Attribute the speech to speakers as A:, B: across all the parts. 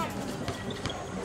A: よっしゃ!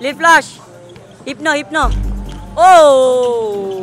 A: Lip flash. Hypno, hypno. Oh!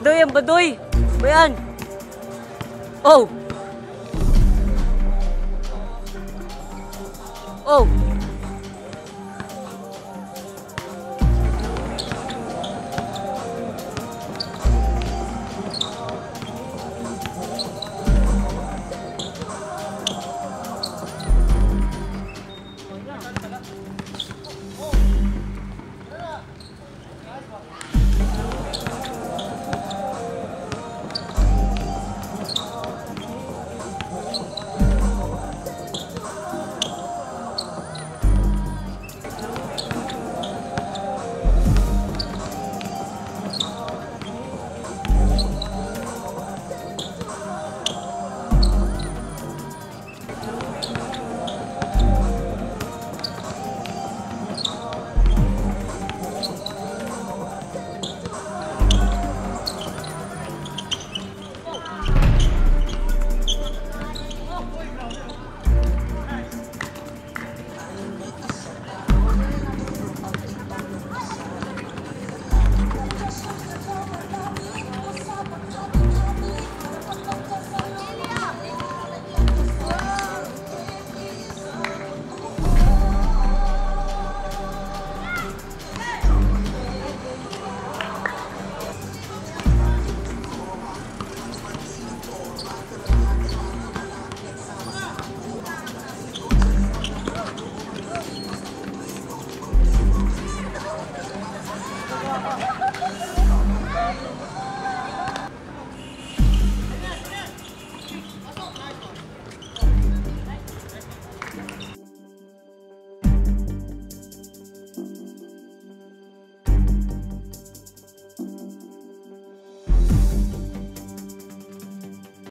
A: Badoy ang badoy. Ba? Oh! Oh!